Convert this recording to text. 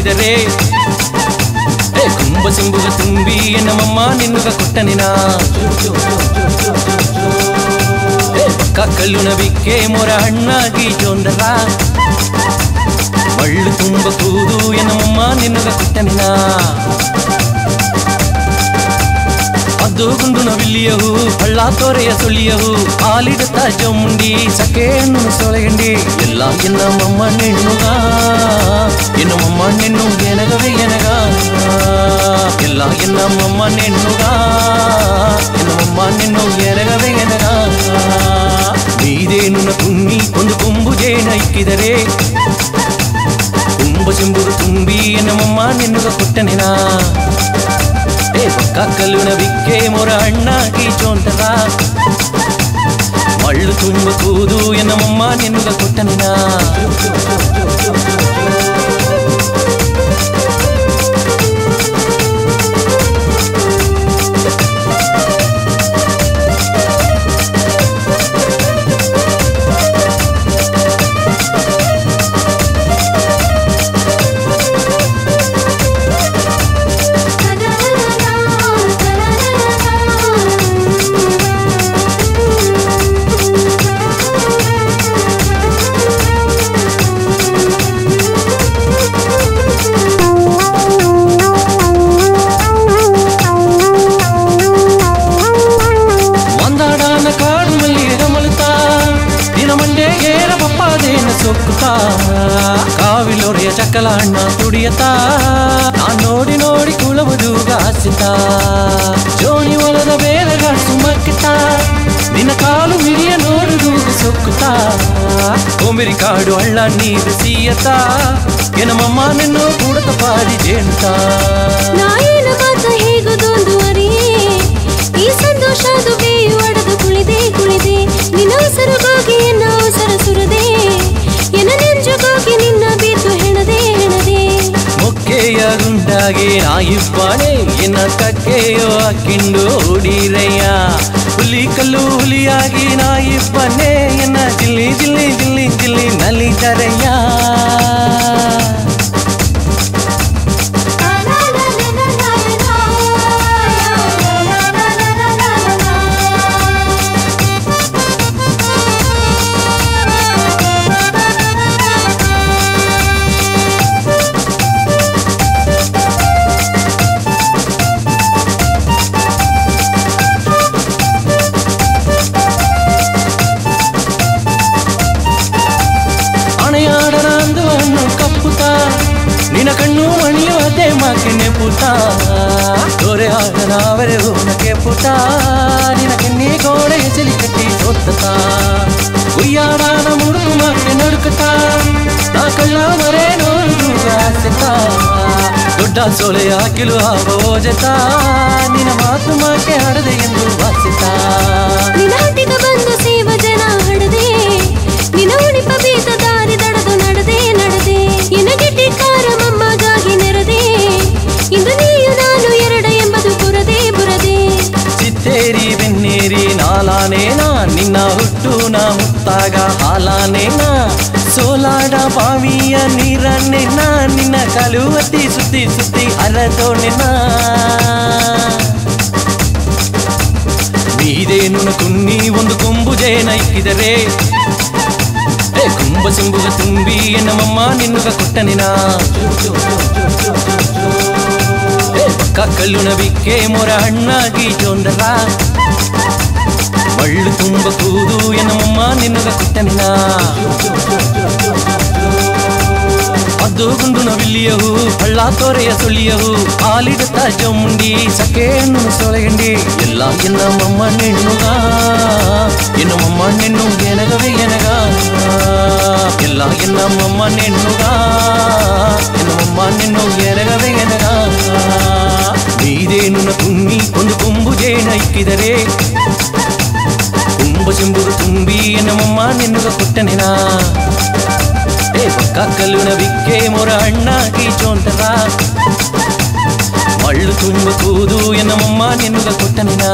ಇಕ್ಕಿದರೆ ಏ ಕುಂಭ ಸಿಂಬುಗ ತುಂಬಿ ನಮ್ಮಮ್ಮ ನಿನ್ನುಗ ಕೊಟ್ಟನಿನ ಏ ಕಕ್ಕಲ್ಲು ನವಿಕ್ಕೆ ಮೊರ ಹಣ್ಣಾಗಿ ಜೋಂದರ ಮಳ್ಳು ತುಂಬ ಕೂದು ಎನ್ನಮ್ಮಮ್ಮ ನಿನ್ನುಗ ಕೊಟ್ಟನಿನ ಅದು ಗುಂಡು ನವಿಲಿಯವು ಹಳ್ಳ ತೋರೆಯ ಸುಳಿಯವು ಹಾಲಿಡುತ್ತ ಜೊಮ್ಮುಂಡಿ ಸಖೇನು ಸೊಳೆಗಂಡಿ ಎಲ್ಲ ಎನ್ನಮ್ಮಮ್ಮ ನೆಣ್ಣುಗ ಎನ್ನಮ್ಮಮ್ಮ ನೆಣ್ಣು ಎನಗವೇ ಎನಗ ಎಲ್ಲ ಎನ್ನಮ್ಮಮ್ಮ ನೆಣ್ಣುಗ ಎನ್ನಮ್ಮಮ್ಮ ನೆಣ್ಣು ಎನಗವೇ ಎನಗ ನೀದೇನು ಕುಮ್ಮಿ ಒಂದು ಕೊಂಬು ಜೇನ ಇಕ್ಕಿದರೆ ಕುಂಬ ಚೆಂಬುರು ತುಂಬಿ ಎನ್ನಮ್ಮಮ್ಮ ನಿನ್ನುಗ ಕೊಟ್ಟನೆನಾ కక్కలున విక్కే మొర అన్నాకి చోంటరా మళ్ళు తుంగ కూదు ఎన్నమమ్మ నిన్నుగా కొట్టనినా? ಕಾವಿಲೊರೆಯ ಚಕ್ಕಲ ಅಣ್ಣ ತುಡಿಯತಾ ನಾನ್ ನೋಡಿ ನೋಡಿ ಕುಳವದು ಗಾಸಿತ ಜೋಣಿ ಒಲದ ಬೇರೆ ಗಾಸು ಮಕ್ಕಿತಾ ನಿನ್ನ ಕಾಲು ಹಿರಿಯ ನೋಡುದು ಸೊಕ್ಕುತ್ತಾ. ಕೊಮಿರಿ ಕಾಡು ಹಳ್ಳ ನೀರು ಸೀಯತಾ ಮಮ್ಮ ನಿನ್ನೋ ಕೂಡ ತಪಾದಿ ಜೇಣ್ತಾ. ನಾಯಿನ ಮಾತ ಹೇಗುದೊಂದು ಈ ಸಂತೋಷದು ಗುಂಡಾಗೆ ನಾಯಿಬ್ಬಾಣೆ ಎನ್ನ ಕಕ್ಕೆಯೋ ಹಾಕಿಂಡು ಓಡಿರಯ್ಯ ಹುಲಿ ಕಲ್ಲು ಹುಲಿಯಾಗಿ ನಾಯಿಬ್ಬನೆ ಎನ್ನ ಜಿಲ್ಲಿ ಜಿಲ್ಲಿ ಜಿಲ್ಲಿ ಜಿಲ್ಲಿ ನಲಿದರಯ್ಯ ನಿನ್ನ ಕಣ್ಣು ಮಣಿಯುವದೆ ಮಾಕೆ ನೆಪುತ್ತ ದೊರೆ ಆಡನ ಅವರೇ ಹೂನಕ್ಕೆ ಪುಟ ನಿನ್ನ ಕೆನ್ನಿ ಗೋಡೆ ಎಸಲಿ ಕಟ್ಟಿ ಸೊತ್ತತ ಉಯ್ಯಾಡನ ಮುಡುಕು ಮಾಕೆ ನಡುಕುತ್ತ ನಾ ಕಳ್ಳ ಮರೆ ನೋಡು ಆಸೆತ ದೊಡ್ಡ ಸೊಲೆ ಹಾಕಿಲು ಆವೋಜತ ನಿನ್ನ ಮಾತು ಮಾಕೆ ಆಡದೆ ಎಂದು ವಾಸಿತ ನಾಲಾನೇನ ನಿನ್ನ ಹುಟ್ಟು ನಾ ಹುಟ್ಟಾಗ ಹಾಲಾನೇನಾ? ಸೋಲಾಡ ಬಾವಿಯ ನೀರನ್ನೇನ? ನಿನ್ನ ಕಲುವತಿ ಸುತ್ತಿ ಸುತ್ತಿ ಹರದೋನೆನ ನೀದೇನು ತುನ್ನಿ ಒಂದು ಕೊಂಬು ಜೇನ ಇಕ್ಕಿದರೆ. ಕುಂಭ ಸಿಂಬುಗ ತುಂಬಿ ನಮ್ಮಮ್ಮ ನಿನ್ನುಗ ಕೊಟ್ಟನಿನ? ಕಕ್ಕಲ್ಲು ನವಿಕ್ಕೆ ಮೊರ ಹಣ್ಣಾಗಿ ಜೋಂದರ ಮಳ್ಳು ತುಂಬ ಕೂದು ಎನ್ನಮ್ಮಮ್ಮ ನಿನ್ನುಗ ಕೊಟ್ಟನಿನ ಅದು ಗುಂಡು ನವಿಲಿಯವು ಹಳ್ಳ ತೋರೆಯ ಸುಳಿಯವು ಹಾಲಿಡುತ್ತ ಜೊಮ್ಮುಂಡಿ ಸಖೇನು ಸೊಳೆಗಂಡಿ ಎಲ್ಲ ಎನ್ನಮ್ಮಮ್ಮ ನೆಣ್ಣುಗ ಎನ್ನಮ್ಮಮ್ಮ ನೆಣ್ಣು ಎನಗವೇ ಎನಗ ಎಲ್ಲ ಎನ್ನಮ್ಮಮ್ಮ ನೆಣ್ಣುಗ ಎನ್ನಮ್ಮಮ್ಮ ನೆಣ್ಣು ಎನಗವೇ ಎನಗ ನೀದೇನು ಕುಮ್ಮಿ ಒಂದು ಕೊಂಬು ಜೇನ ಇಕ್ಕಿದರೆ ಕುಂಭ ಚೆಂಬುರು ತುಂಬಿ ನಮ್ಮಮ್ಮ ನಿನ್ನುಗ ಕೊಟ್ಟನೆನ ಏ ಕಕ್ಕಲು ನವಿಕ್ಕೆ ಮೊರ ಅಣ್ಣಾಗಿ ಚೋಂಟದ ಮಳ್ಳು ತುಂಬ ಕೂದು ಎನ್ನಮ್ಮಮ್ಮ ನಿನ್ನುಗ ಕೊಟ್ಟನೆನ